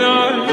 night.